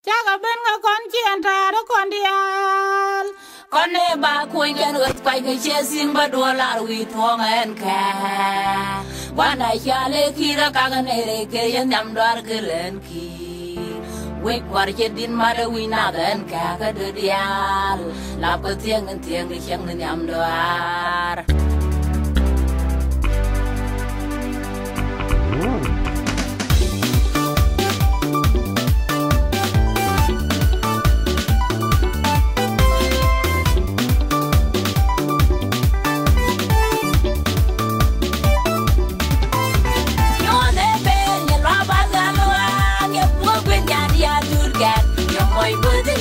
Chaka ben ga kon chien taro kon dial. Kone ba kuin ken ut kwai ke che sing ba do lar wi thong en ka. Wana chale kira ka ga ne re ke yen nyam dar ke len ki. We kwar che din ma de wi na den ka ga de dial. La pa tieng en tieng ni cheng ni nyam dar.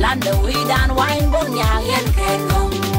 bon yang yen nhà yên the way